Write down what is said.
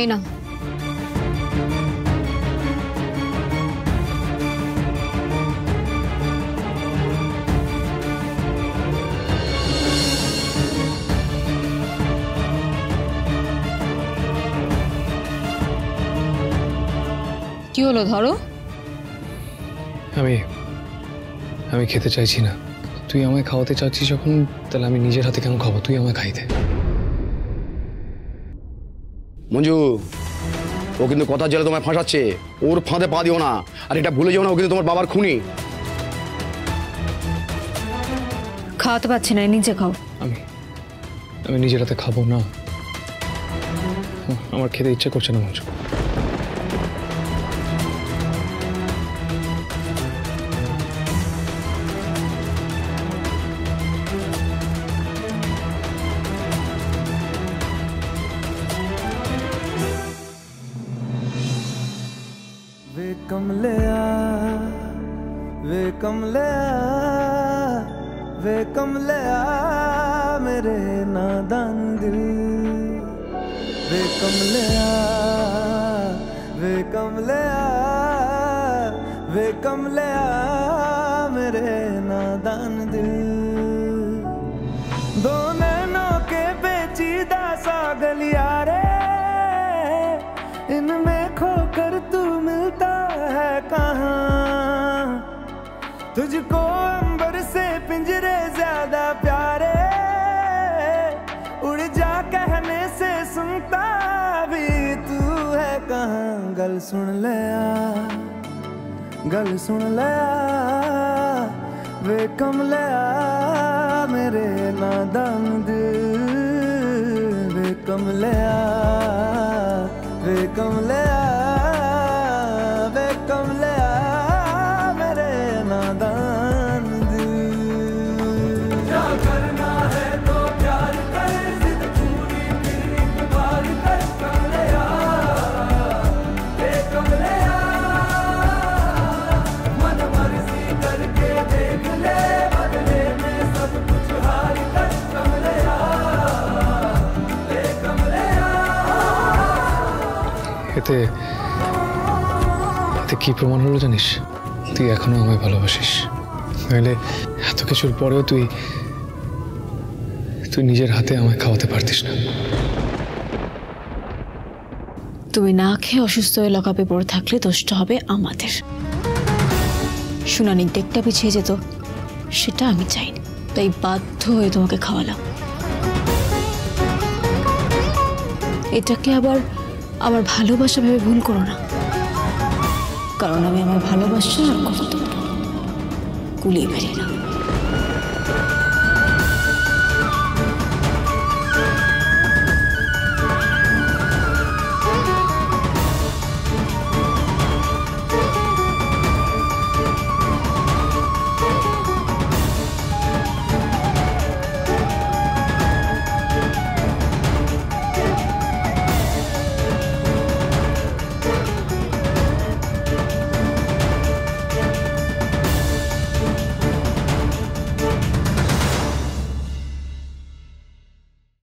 এই না কি হলো, ধরো? আমি আমি খেতে চাইছি না। তুই আমায় খাওয়াতে চাচ্ছিস যখন, তাহলে আমি নিজের হাতে কেন খাব? তুই আমায় খাইতে। মঞ্জু ও কিন্তু কথা জেলে তোমায় ফাঁসাচ্ছে। ওর ফাঁদে পা দিও না। আর এটা ভুলে যাও না ও কিন্তু তোমার বাবার খুনি। খাওয়াতে পারছি না নিজে খাও। আমি আমি নিজের হাতে খাব না। আমার খেতে ইচ্ছে করছে না মঞ্জু। कमलिया वे कमलिया वे कमलिया मेरे नादान दिल। वे कमलिया वे कमलिया वे कमलिया मेरे नादान दिल। तुझको अंबर से पिंजरे ज़्यादा प्यारे। उड़ जा कहने से सुनता भी तू है कहाँ। गल सुन ले आ गल सुन ले आ वे कमले आ मेरे नादान दिल। वे कमले आ এতে এতে কি প্রমাণ হলো জানিস? তুই এখনও আমায় ভালোবাসিস। নইলে এত কিছুর পরেও তুই তুই নিজের হাতে আমায় খাওয়াতে পারতিস না। তুমি না খেয়ে অসুস্থ হয়ে লকাপে পড়ে থাকলে দোষটা হবে আমাদের। শুনানির ডেকটা পিছিয়ে যেত, সেটা আমি চাইনি। তাই বাধ্য হয়ে তোমাকে খাওয়ালাম। এটাকে আবার আমার ভালোবাসা ভেবে ভুল করো না। কারণ আমি আমার ভালোবাসা আর কর্তব্য। কুলিয়ে বেরিয়ে না